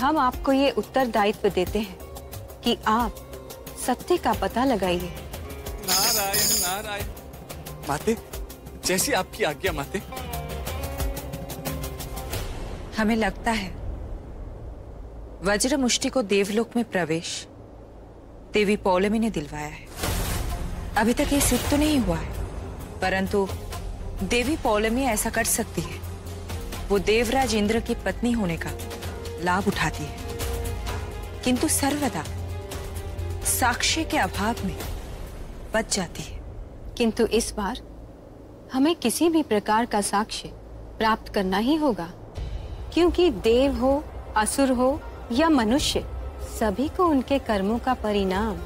हम आपको ये उत्तरदायित्व देते हैं कि आप सत्य का पता लगाइए। नारायण नारायण। माते जैसी आपकी आज्ञा माते। हमें लगता है वज्र मुष्टि को देवलोक में प्रवेश देवी पौलमी ने दिलवाया है। अभी तक ये सिद्ध तो नहीं हुआ है परंतु देवी पौलमी ऐसा कर सकती है। वो देवराज इंद्र की पत्नी होने का लाभ उठाती है। किंतु सर्वदा साक्ष्य के अभाव में बच जाती है। किंतु इस बार हमें किसी भी प्रकार का साक्ष्य प्राप्त करना ही होगा। क्योंकि देव हो, असुर हो या मनुष्य, सभी को उनके कर्मों का परिणाम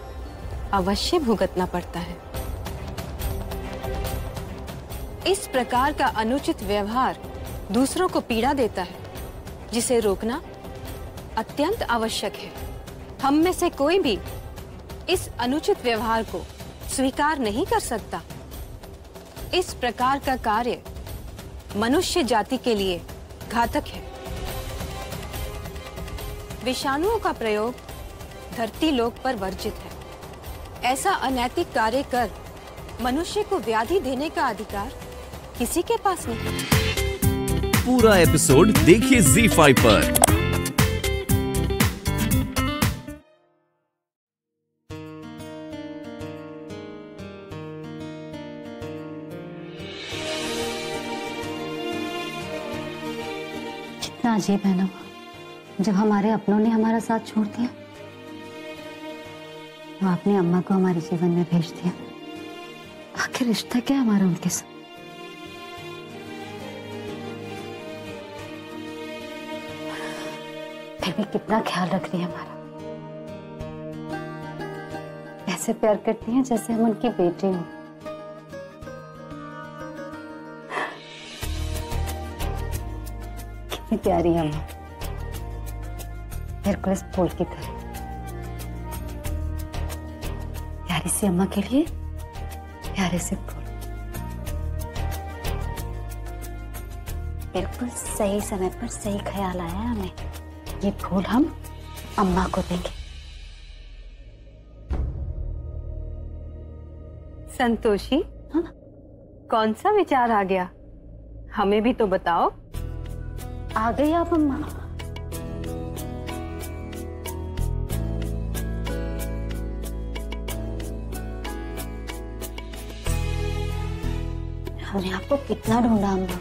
अवश्य भुगतना पड़ता है। इस प्रकार का अनुचित व्यवहार दूसरों को पीड़ा देता है, जिसे रोकना अत्यंत आवश्यक है। हम में से कोई भी इस अनुचित व्यवहार को स्वीकार नहीं कर सकता। इस प्रकार का कार्य मनुष्य जाति के लिए घातक है। विषाणुओं का प्रयोग धरती लोक पर वर्जित है। ऐसा अनैतिक कार्य कर मनुष्य को व्याधि देने का अधिकार किसी के पास नहीं। पूरा एपिसोड देखिए Z5 पर। अजीब है ना? जब हमारे अपनों ने हमारा साथ छोड़ दिया तो आपने अम्मा को हमारे जीवन में भेज दिया। आखिर रिश्ता क्या हमारा उनके साथ? फिर भी कितना ख्याल रख रही है हमारा। ऐसे प्यार करती हैं जैसे हम उनकी बेटी हों। कितनी प्यारी है अम्मा इस फूल की तरह प्यारी सी अम्मा के लिए प्यारे से फूल बिल्कुल सही समय पर सही ख्याल आया हमें। ये फूल हम अम्मा को देंगे। संतोषी हाँ? कौन सा विचार आ गया? हमें भी तो बताओ। आ गई आप अम्मा। हमने आपको कितना ढूंढा अम्मा।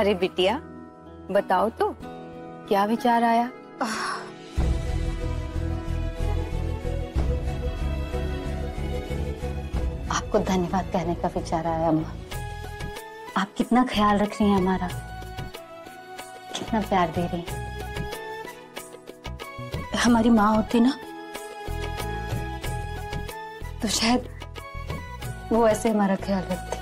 अरे बिटिया बताओ तो क्या विचार आया? आपको धन्यवाद कहने का विचार आया, अम्मा। आप कितना ख्याल रख रही हैं हमारा। कितना प्यार दे रही हैं। हमारी माँ होती ना तो शायद वो ऐसे हमारा ख्याल रखती।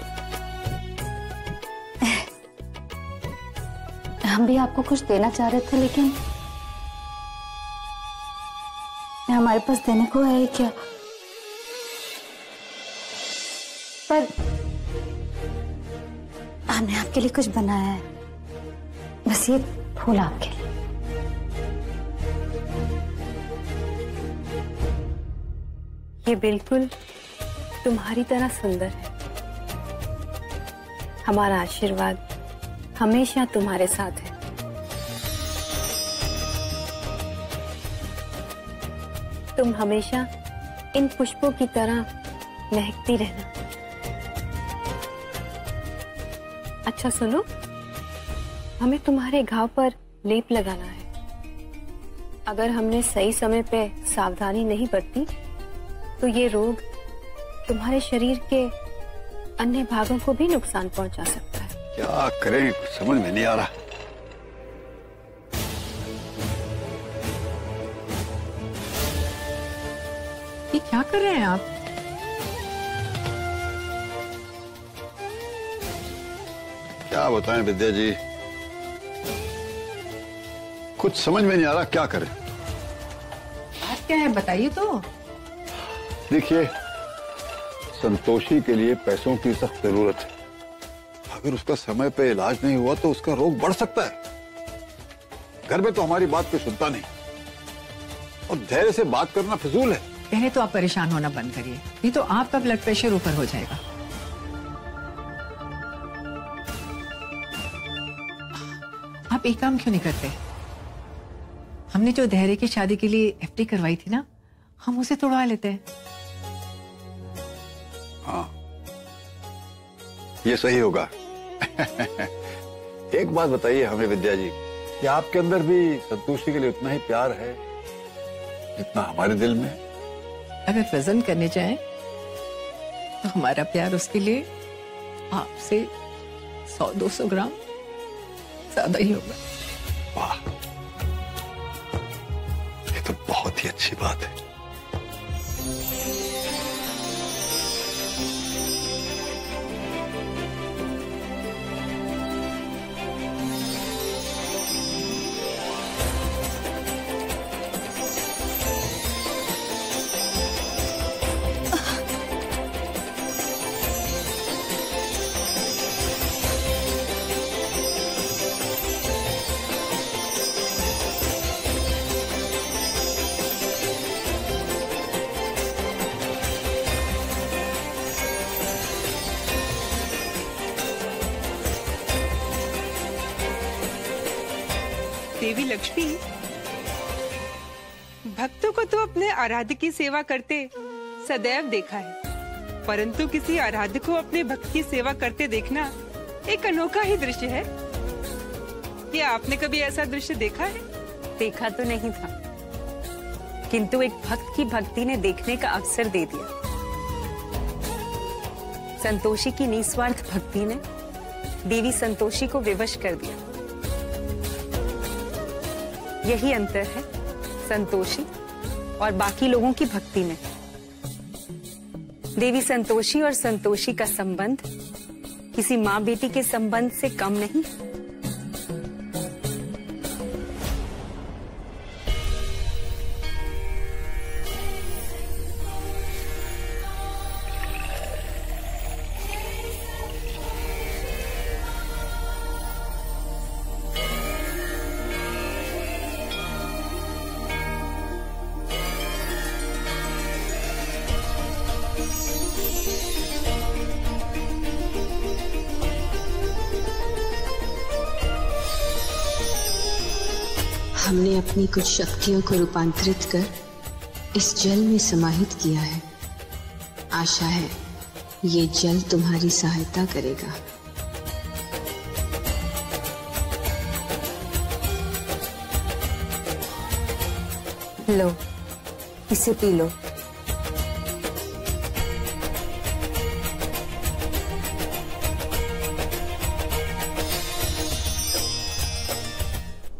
हम भी आपको कुछ देना चाह रहे थे, लेकिन हमारे पास देने को है क्या? पर हमने आपके लिए कुछ बनाया है। बस ये फूल आपके लिए। ये बिल्कुल तुम्हारी तरह सुंदर है। हमारा आशीर्वाद हमेशा तुम्हारे साथ है। तुम हमेशा इन पुष्पों की तरह महकती रहना। अच्छा सुनो। हमें तुम्हारे घाव पर लेप लगाना है। अगर हमने सही समय पे सावधानी नहीं बरती तो ये रोग तुम्हारे शरीर के अन्य भागों को भी नुकसान पहुँचा सकता है। क्या करें? समझ में नहीं आ रहा। ये क्या कर रहे हैं आप? क्या बताएँ विद्या जी? कुछ समझ में नहीं आ रहा क्या करें। बात क्या है बताइए तो। देखिए संतोषी के लिए पैसों की सख्त ज़रूरत है। अगर उसका समय पे इलाज नहीं हुआ तो उसका रोग बढ़ सकता है। घर में तो हमारी बात कोई सुनता नहीं। और धैर्य से बात करना फिजूल है। पहले तो आप परेशान होना बंद करिए नहीं तो आपका ब्लड प्रेशर ऊपर हो जाएगा। आप एक काम क्यों नहीं करते? हमने जो धैर्य की शादी के लिए एफडी करवाई थी ना हम उसे तोड़वा लेते हैं। हाँ। ये सही होगा। एक बात बताइए हमें विद्या जी कि आपके अंदर भी संतोषी के लिए उतना ही प्यार है जितना हमारे दिल में? अगर वज़न करने जाए तो हमारा प्यार उसके लिए आपसे सौ दो सौ ग्राम ज़्यादा ही होगा। वाह। ये तो बहुत ही अच्छी बात है। देवी लक्ष्मी, भक्तों को तो अपने आराध्य की सेवा करते सदैव देखा है। परंतु किसी आराध्य को अपने भक्त की सेवा करते देखना एक अनोखा ही दृश्य है। क्या आपने कभी ऐसा दृश्य देखा है? देखा तो नहीं था, किंतु एक भक्त की भक्ति ने देखने का अवसर दे दिया। संतोषी की निस्वार्थ भक्ति ने देवी संतोषी को विवश कर दिया। यही अंतर है, संतोषी और बाकी लोगों की भक्ति में। देवी संतोषी और संतोषी का संबंध किसी माँ बेटी के संबंध से कम नहीं। हमने अपनी कुछ शक्तियों को रूपांतरित कर इस जल में समाहित किया है। आशा है ये जल तुम्हारी सहायता करेगा। लो इसे पी लो।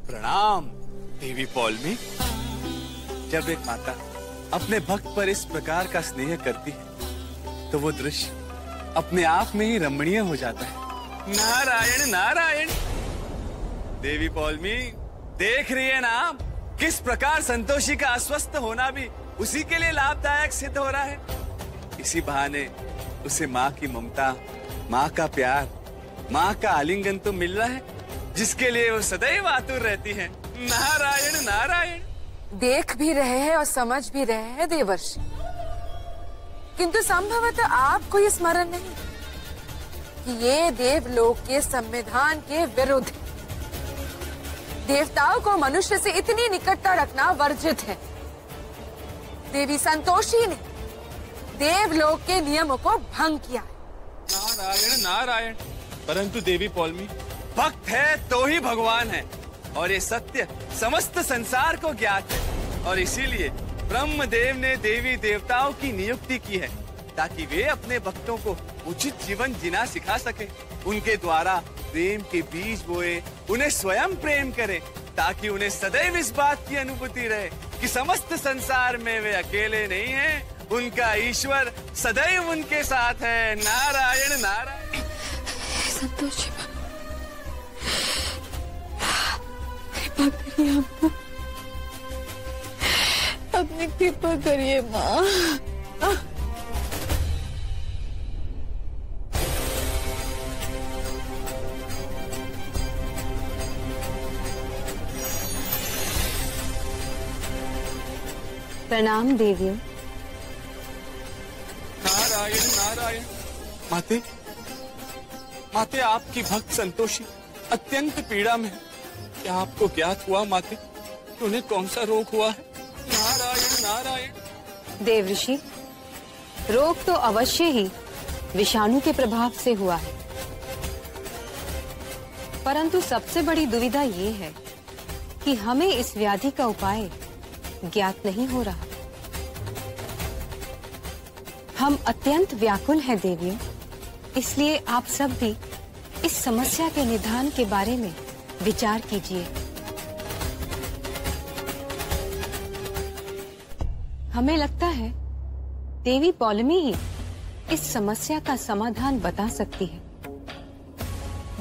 प्रणाम। देवी पौलमी जब एक माता अपने भक्त पर इस प्रकार का स्नेह करती है तो वो दृश्य अपने आप में ही रमणीय हो जाता है। नारायण नारायण! देवी पौलमी देख रही है ना आप किस प्रकार संतोषी का अस्वस्थ होना भी उसी के लिए लाभदायक सिद्ध हो रहा है। इसी बहाने उसे माँ की ममता, माँ का प्यार, माँ का आलिंगन तो मिल रहा है, जिसके लिए वो सदैव आतुर रहती है। नारायण नारायण। देख भी रहे हैं और समझ भी रहे हैं देवर्षि। किंतु संभवतः आपको ये स्मरण नहीं कि ये देवलोक के संविधान के विरुद्ध देवताओं को मनुष्य से इतनी निकटता रखना वर्जित है। देवी संतोषी ने देवलोक के नियमों को भंग किया है। नारायण नारायण। परंतु देवी पौलमी भक्त है तो ही भगवान है। और ये सत्य समस्त संसार को ज्ञात है। और इसीलिए ब्रह्मदेव ने देवी देवताओं की नियुक्ति की है, ताकि वे अपने भक्तों को उचित जीवन जीना सिखा सके। उनके द्वारा प्रेम के बीज बोए, उन्हें स्वयं प्रेम करें, ताकि उन्हें सदैव इस बात की अनुभूति रहे कि समस्त संसार में वे अकेले नहीं हैं। उनका ईश्वर सदैव उनके साथ है। नारायण नारायण। संतोषी कृपा करिए अम्मा। अपनी कृपा करिए माँ। प्रणाम देवी। नारायण नारायण। माते माते आपकी भक्त संतोषी अत्यंत पीड़ा में क्या आपको ज्ञात हुआ माते कि उन्हें कौन सा रोग हुआ है? नारायण नारायण। देव ऋषि, रोग तो अवश्य ही विषाणु के प्रभाव से हुआ है। परंतु सबसे बड़ी दुविधा ये है कि हमें इस व्याधि का उपाय ज्ञात नहीं हो रहा। हम अत्यंत व्याकुल हैं, देवियों। इसलिए आप सब भी इस समस्या के निदान के बारे में विचार कीजिए। हमें लगता है देवी पौलमी ही इस समस्या का समाधान बता सकती है।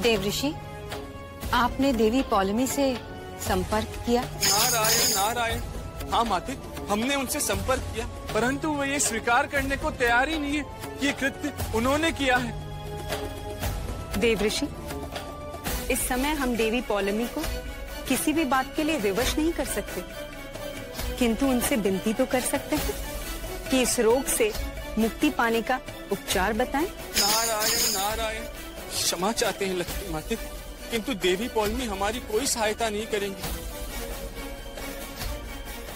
देव ऋषि आपने देवी पौलमी से संपर्क किया? नारायण नारायण। हाँ माते हमने उनसे संपर्क किया परंतु वो ये स्वीकार करने को तैयार ही नहीं है। कि ये कृत्य उन्होंने किया है। देव ऋषि इस समय हम देवी पौलमी को किसी भी बात के लिए विवश नहीं कर सकते। किंतु उनसे विनती तो कर सकते हैं कि इस रोग से मुक्ति पाने का उपचार बताएँ। नारायण नारायण क्षमा चाहते हैं लक्ष्मी माते किंतु देवी पौलमी हमारी कोई सहायता नहीं करेंगी।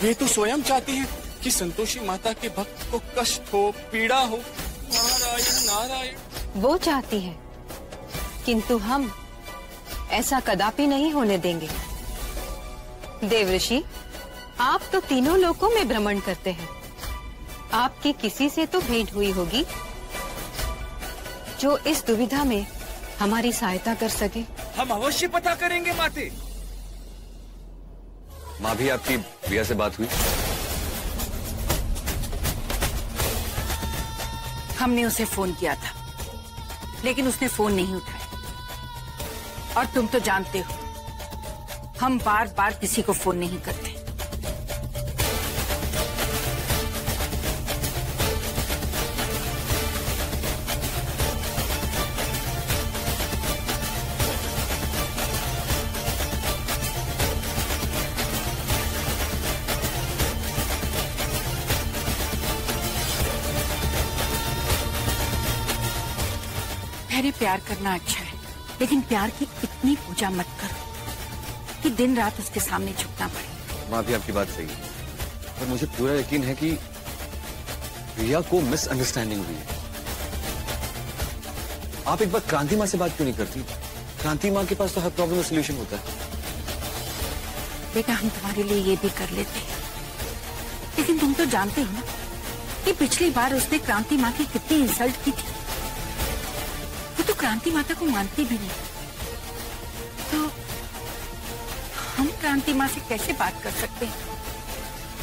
वे तो स्वयं चाहती हैं कि संतोषी माता के भक्त को कष्ट हो पीड़ा हो। नारायण नारायण। वो चाहती है किंतु हम ऐसा कदापि नहीं होने देंगे। देव ऋषि आप तो तीनों लोकों में भ्रमण करते हैं। आपकी किसी से तो भेंट हुई होगी जो इस दुविधा में हमारी सहायता कर सके। हम अवश्य पता करेंगे माते। माँ भी आपकी प्रिया से बात हुई? हमने उसे फ़ोन किया था लेकिन उसने फ़ोन नहीं उठाया। और तुम तो जानते हो, हम बार बार किसी को फ़ोन नहीं करते। प्यार करना अच्छा है। लेकिन प्यार की इतनी पूजा मत करो कि दिन रात उसके सामने झुकना पड़े। माँ भी आपकी बात सही है। पर मुझे पूरा यकीन है कि रिया को मिसअंडरस्टैंडिंग हुई है। आप एक बार क्रांति माँ से बात क्यों नहीं करती? क्रांति माँ के पास तो हर प्रॉब्लम का सोल्यूशन होता है। बेटा हम तुम्हारे लिए ये भी कर लेते हैं। लेकिन तुम तो जानते हो ना कि पिछली बार उसने क्रांति माँ की कितनी इंसल्ट की थी। क्रांति माता को मानती भी नहीं। तो हम क्रांति माँ से कैसे बात कर सकते हैं?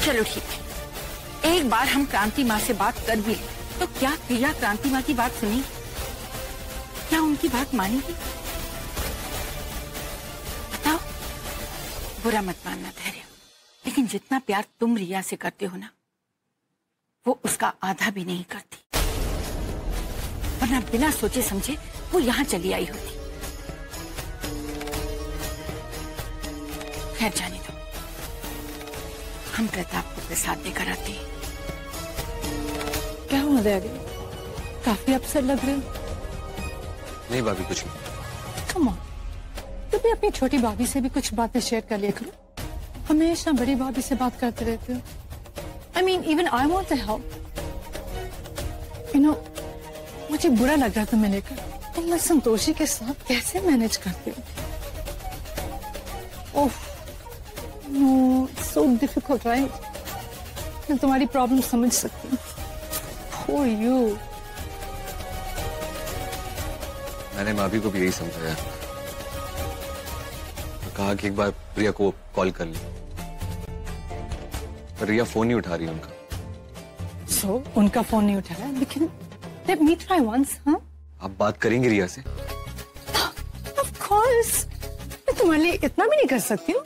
चलो ठीक है। एक बार हम क्रांति माँ से बात कर भी लें तो क्या प्रिया क्रांति माँ की बात सुनी क्या उनकी बात मानेगी? बताओ। बुरा मत मानना, धैर्य। लेकिन जितना प्यार तुम रिया से करते हो ना, वो उसका आधा भी नहीं करती। वरना बिना सोचे समझे वो यहाँ चली आई होती। खैर जाने दो। हम प्रताप को प्रसाद देकर आते हैं। क्या हुआ डैडी काफ़ी अफसर लग रहे नहीं भाभी कुछ नहीं। कम ऑन तुम भी अपनी छोटी भाभी से भी कुछ बातें शेयर कर लिया करो। हमेशा बड़ी भाभी से बात करते रहते हो। I mean even I want to help you know मुझे बुरा लग रहा था मैं लेकर। तुम लोग संतोषी के साथ कैसे मैनेज करते हो? Oh no so difficult right मैं तुम्हारी प्रॉब्लम समझ सकती हूँ। You. मैंने भाभी को भी यही समझाया। कहा कि एक बार प्रिया को कॉल कर ले। पर रिया फ़ोन नहीं उठा रही उनका। सो So, उनका फ़ोन नहीं उठाया लेकिन let me try once, हाँ? आप बात करेंगे रिया से। Of course. मैं तुम्हारे लिए इतना भी नहीं कर सकती हूँ।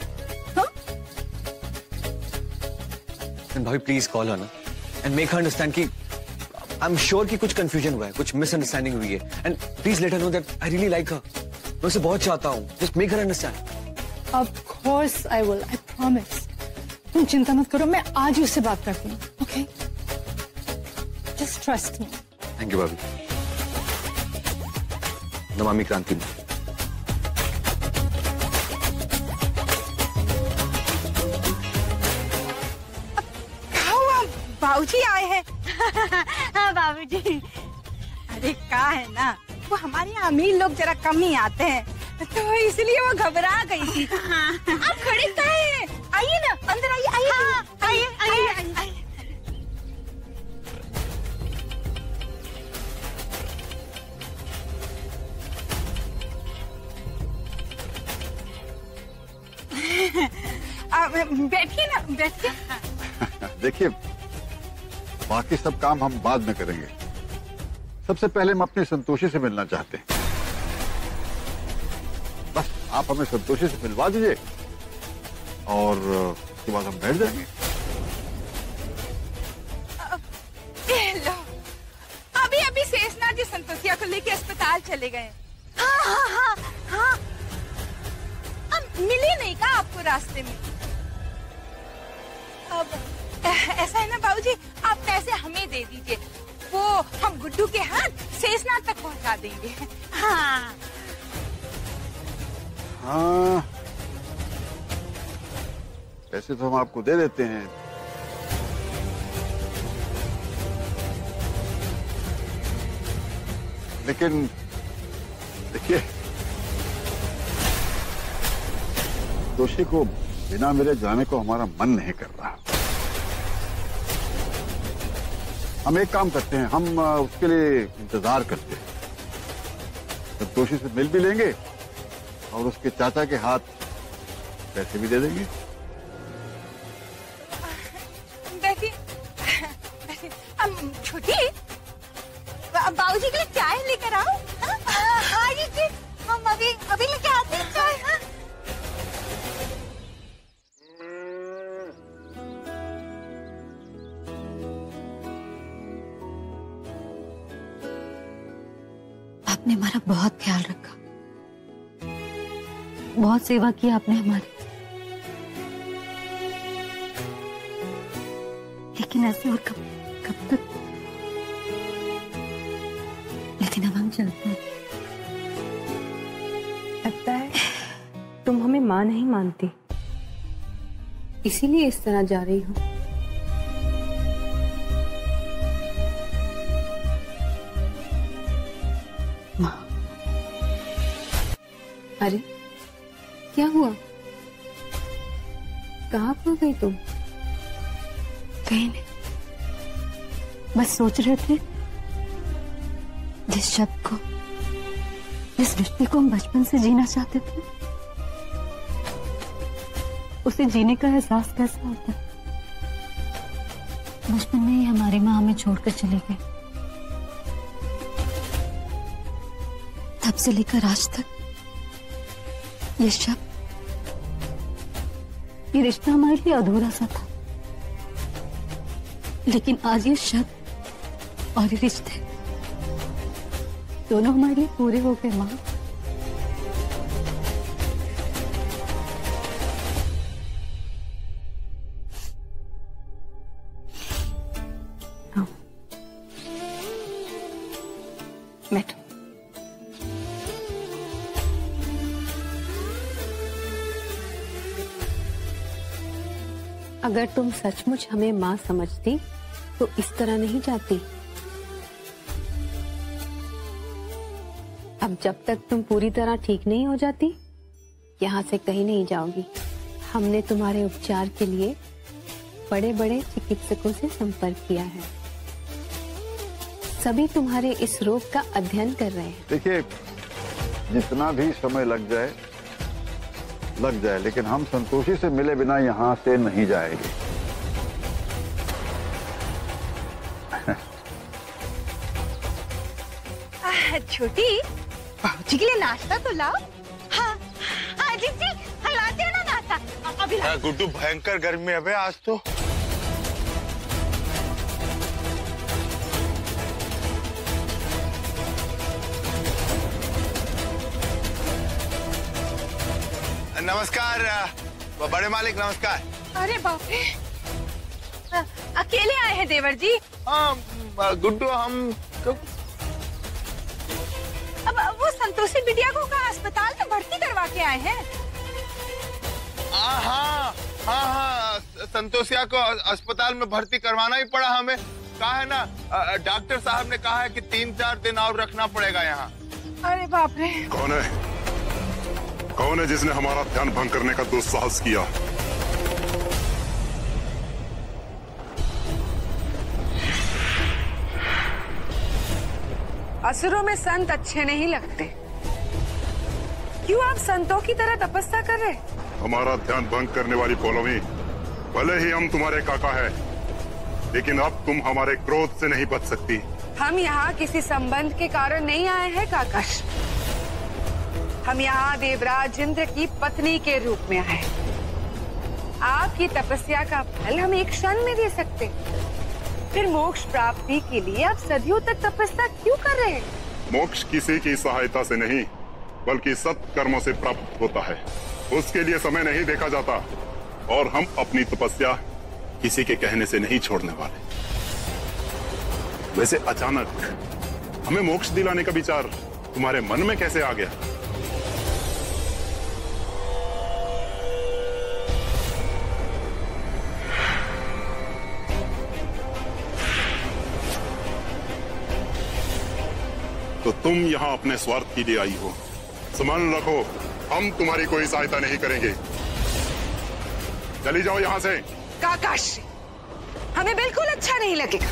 And भाभी प्लीज़ कॉल हर ना। एंड मेक हर अंडरस्टैंड कि आई एम श्योर कि कुछ कंफ्यूजन हुआ है कुछ मिसअंडरस्टैंडिंग हुई है। And please let her know that I really like her मैं उसे बहुत चाहता हूँ। Just make her understand Of course I will. I promise. तुम चिंता मत करो मैं आज ही उससे बात करती हूँ okay just trust me thank you भाभी। नमामि क्रांति में। बाबूजी आए हैं। हाँ बाबूजी। अरे का है ना? वो हमारे यहाँ अमीर लोग जरा कम ही आते हैं। तो इसलिए वो घबरा गई थी। आप खड़े बैठिए ना, बैठिए। देखिए बाकी सब काम हम बाद में करेंगे। सबसे पहले हम अपने संतोषी से मिलना चाहते हैं। बस, आप हमें संतोषी से मिलवा दीजिए। और, उसके बाद हम बैठ जाएँगे। देंगे हाँ। हाँ पैसे तो हम आपको दे देते हैं। लेकिन, देखिए, दोषी को बिना मेरे जाने को हमारा मन नहीं कर रहा। हम एक काम करते हैं, हम उसके लिए इंतज़ार करते हैं। संतोषी से मिल भी लेंगे और उसके चाचा के हाथ पैसे भी दे देंगे। सेवा की आपने हमारी। लेकिन ऐसे और कब कब तक? लेकिन अब हम चलते हैं। लगता है तुम हमें माँ नहीं मानती। इसीलिए इस तरह जा रही हो। अरे। क्या हुआ? कहाँ खो गई तुम? कहीं नहीं। बस सोच रहे थे जिस शब्द को, जिस रिश्ते को हम बचपन से जीना चाहते थे, उसे जीने का एहसास कैसा होता? बचपन में ही हमारी माँ हमें छोड़कर चली गई। तब से लेकर आज तक ये शब्द ये रिश्ता हमारे लिए अधूरा सा था। लेकिन आज ये शब्द और रिश्ते दोनों हमारे लिए पूरे हो गए, माँ। अगर तुम सचमुच हमें माँ समझती तो इस तरह नहीं जाती। अब जब तक तुम पूरी तरह ठीक नहीं हो जाती, यहाँ से कहीं नहीं जाओगी। हमने तुम्हारे उपचार के लिए बड़े बड़े चिकित्सकों से संपर्क किया है। सभी तुम्हारे इस रोग का अध्ययन कर रहे हैं। देखिए, जितना भी समय लग जाए लग जाए लेकिन हम संतोषी से मिले बिना यहाँ से नहीं जाएँगे। छोटी बाबूजी के लिए नाश्ता तो लाओ। हाँ हाँ जी जी हाँ लाते हैं ना नाश्ता। अभी गुड्डू भयंकर गर्मी है आज तो। नमस्कार बड़े मालिक नमस्कार। अरे बाप रे! अकेले आए हैं देवर जी? हाँ गुड्डू हम अब वो संतोषी बिटिया को कहा अस्पताल में भर्ती करवा के आए हैं। हाँ हाँ हाँ हाँ संतोषिया को अस्पताल में भर्ती करवाना ही पड़ा हमें। कहा है ना डॉक्टर साहब ने कहा है कि तीन चार दिन और रखना पड़ेगा यहाँ। अरे बाप रे! कौन है? कौन है जिसने हमारा ध्यान भंग करने का दुस्साहस किया? असुरों में संत अच्छे नहीं लगते। क्यों आप संतों की तरह तपस्या कर रहे? हमारा ध्यान भंग करने वाली पौलमी भले ही हम तुम्हारे काका है लेकिन अब तुम हमारे क्रोध से नहीं बच सकती। हम यहाँ किसी संबंध के कारण नहीं आए हैं काकश। हम यहाँ देवराज इंद्र की पत्नी के रूप में आए। आपकी तपस्या का फल हम एक क्षण में दे सकते फिर मोक्ष प्राप्ति के लिए आप सदियों तक तपस्या क्यों कर रहे हैं? मोक्ष किसी की सहायता से नहीं, बल्कि सत कर्मों से प्राप्त होता है। उसके लिए समय नहीं देखा जाता, और हम अपनी तपस्या किसी के कहने से नहीं छोड़ने वाले। वैसे अचानक हमें मोक्ष दिलाने का विचार तुम्हारे मन में कैसे आ गया? तुम यहाँ अपने स्वार्थ के लिए आई हो। संभाल रखो, हम तुम्हारी कोई सहायता नहीं करेंगे। चली जाओ यहाँ से। काकाश हमें बिल्कुल अच्छा नहीं लगेगा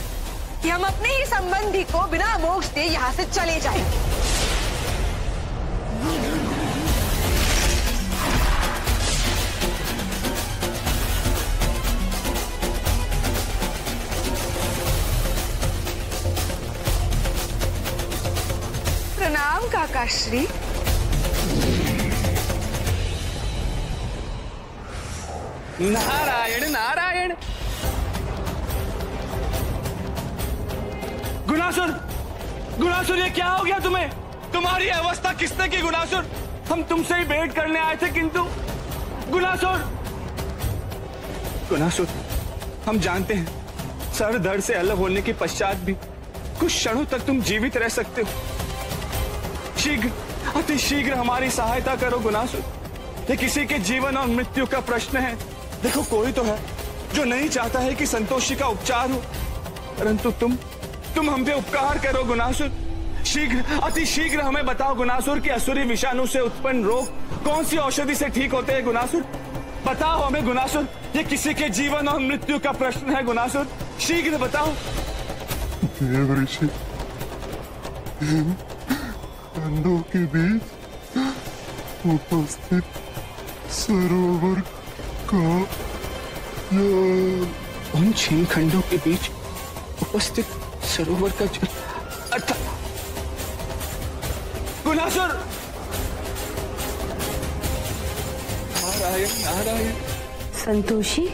कि हम अपने ही संबंधी को बिना मोक्ष दे यहाँ से चले जाएँ। प्रणाम काकाश्री नारायण नारायण। गुनासुर गुनासुर ये क्या हो गया तुम्हें? तुम्हारी अवस्था किसने की गुनासुर हम तुमसे ही भेंट करने आए थे, किंतु। गुनासुर गुनासुर हम जानते हैं, सर दर्द से अलग होने के पश्चात भी कुछ क्षणों तक तुम जीवित रह सकते हो। शीघ्र, अति शीघ्र हमारी सहायता करो गुनासुर ये किसी के जीवन और मृत्यु का प्रश्न है। देखो, कोई तो है, जो नहीं चाहता है कि संतोषी का उपचार हो। परंतु तुम तुम हम पे उपकार करो गुनासुर शीघ्र, अति शीघ्र हमें बताओ, गुनासुर, की असुरी विषाणु से उत्पन्न रोग कौन सी औषधि से ठीक होते हैं, गुनासुर? बताओ हमें, गुनासुर, ये किसी के जीवन और मृत्यु का प्रश्न है, गुनासुर। शीघ्र बताओ। खंडों के बीच उपस्थित सरोवर का उन छह खंडों के बीच उपस्थित सरोवर का जल अर्थात गुनासुर! नारायण नारायण। संतोषी?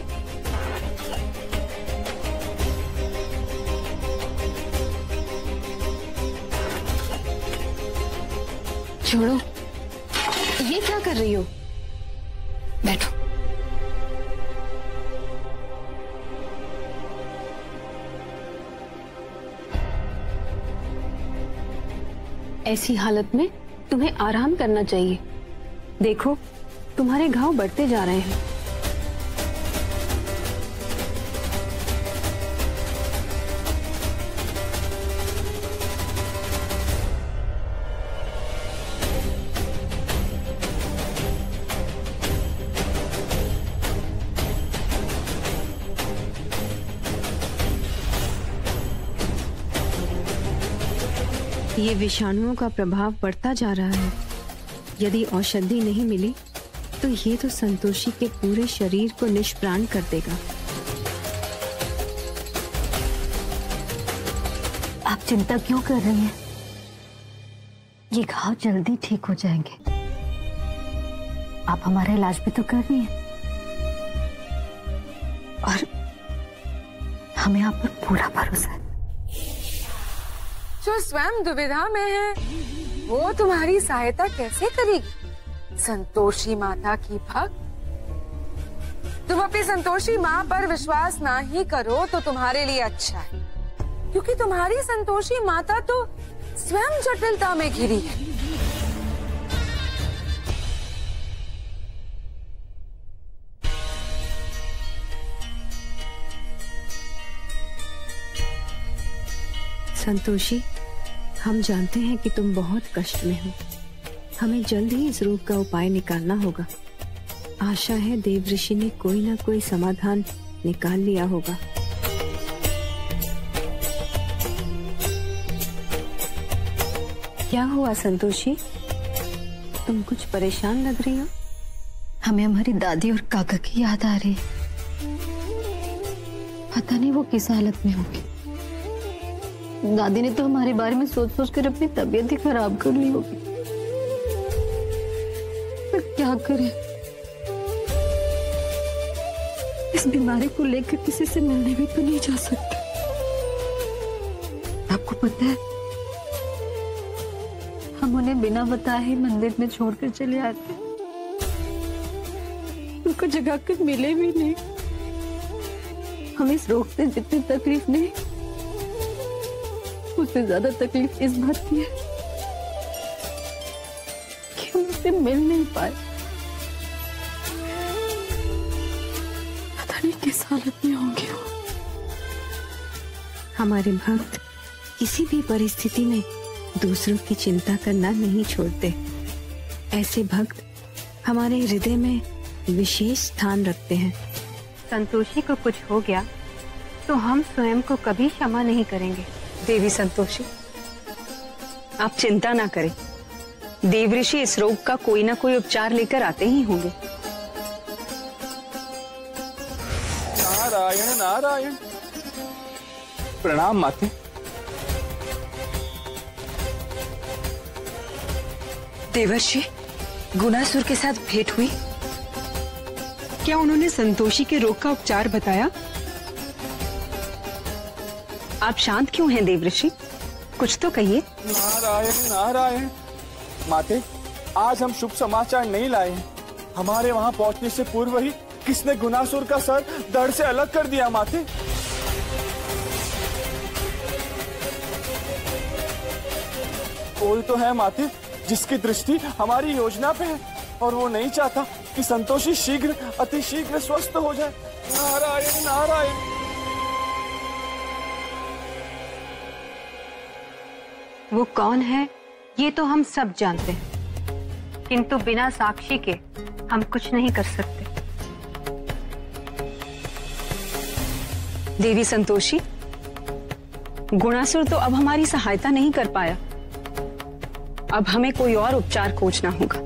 छोड़ो। ये क्या कर रही हो? बैठो। ऐसी हालत में तुम्हें आराम करना चाहिए। देखो, तुम्हारे घाव बढ़ते जा रहे हैं। ये विषाणुओं का प्रभाव बढ़ता जा रहा है। यदि औषधि नहीं मिली तो ये तो संतोषी के पूरे शरीर को निष्प्राण कर देगा। आप चिंता क्यों कर रही हैं? ये घाव जल्दी ठीक हो जाएँगे। आप हमारा इलाज भी तो कर रही हैं। और हमें आप पर पूरा भरोसा है। जो स्वयं दुविधा में है, वो तुम्हारी सहायता कैसे करेगी? संतोषी माता की भक्त। तुम अपनी संतोषी माँ पर विश्वास ना ही करो तो तुम्हारे लिए अच्छा है। क्योंकि तुम्हारी संतोषी माता तो स्वयं जटिलता में घिरी है। संतोषी, हम जानते हैं कि तुम बहुत कष्ट में हो। हमें जल्द ही इस रोग का उपाय निकालना होगा। आशा है देव ऋषि ने कोई ना कोई समाधान निकाल लिया होगा। क्या हुआ संतोषी? तुम कुछ परेशान लग रही हो? हमें हमारी दादी और काका की याद आ रही। पता नहीं वो किस हालत में होगी। दादी ने तो हमारे बारे में सोच सोच कर अपनी तबीयत ही खराब कर ली होगी। क्या करें? इस बीमारी को लेकर किसी से मिलने भी तो नहीं जा सकते। आपको पता है, हम उन्हें बिना बताए ही मंदिर में छोड़कर चले आते उनको जगा कर मिले भी नहीं। हम इस रोग से जितनी तकलीफ़ नहीं उससे ज़्यादा तकलीफ़ इस बात की है कि उससे मिल नहीं पाए। पता नहीं किस हालत में होंगे वो। हमारे भक्त किसी भी परिस्थिति में दूसरों की चिंता करना नहीं छोड़ते। ऐसे भक्त हमारे हृदय में विशेष स्थान रखते हैं। संतोषी को कुछ हो गया तो हम स्वयं को कभी क्षमा नहीं करेंगे। देवी संतोषी। आप चिंता ना करें। देव ऋषि इस रोग का कोई ना कोई उपचार लेकर आते ही होंगे। नारायण नारायण। प्रणाम माते। देवर्षि गुनासुर के साथ भेंट हुई? क्या उन्होंने संतोषी के रोग का उपचार बताया? आप शांत क्यों हैं देव ऋषि कुछ तो कहिए। नारायण नारायण। माते, आज हम शुभ समाचार नहीं लाए हैं। हमारे वहाँ पहुँचने से पूर्व ही किसने गुनासुर का सर धड़ से अलग कर दिया, माते? कोई तो है, माते, जिसकी दृष्टि हमारी योजना पे है, और वो नहीं चाहता कि संतोषी शीघ्र, अति शीघ्र स्वस्थ हो जाए। नारायण नारायण। वो कौन है ये तो हम सब जानते हैं। किंतु बिना साक्षी के हम कुछ नहीं कर सकते। देवी संतोषी गुणासुर तो अब हमारी सहायता नहीं कर पाया। अब हमें कोई और उपचार खोजना होगा।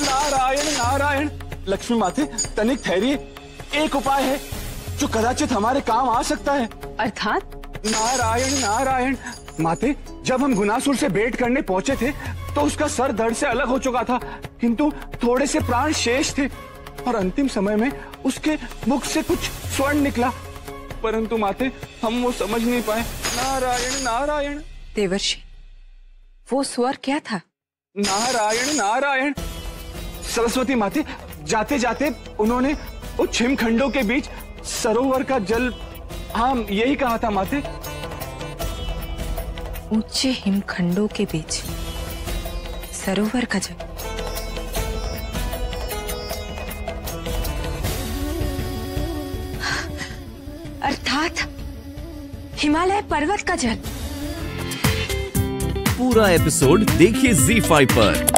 नारायण नारायण लक्ष्मी माते तनिक ठहरिए। एक उपाय है जो कदाचित हमारे काम आ सकता है। अर्थात? नारायण नारायण माते जब हम गुनासुर से भेंट करने पहुँचे थे तो उसका सर धड़ से अलग हो चुका था किंतु थोड़े से प्राण शेष थे और अंतिम समय में उसके मुख से कुछ स्वर्ण निकला। परंतु माते हम वो समझ नहीं पाए। नारायण नारायण। देवर्षि वो स्वर क्या था? नारायण नारायण। सरस्वती माते जाते जाते उन्होंने उस हिमखंडों के बीच सरोवर का जल हाँ यही कहा था माते। ऊँचे हिमखंडों के बीच सरोवर का जल। अर्थात हिमालय पर्वत का जल। पूरा एपिसोड देखिए जी फाइव पर।